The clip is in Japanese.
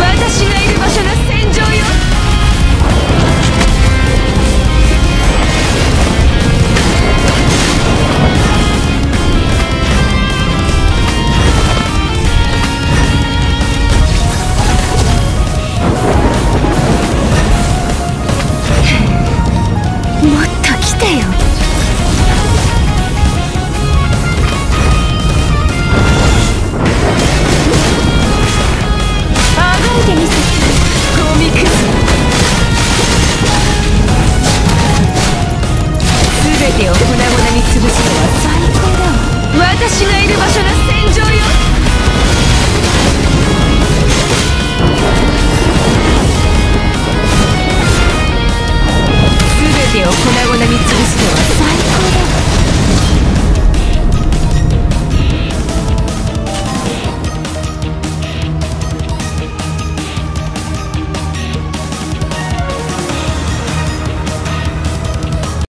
私が全て。行う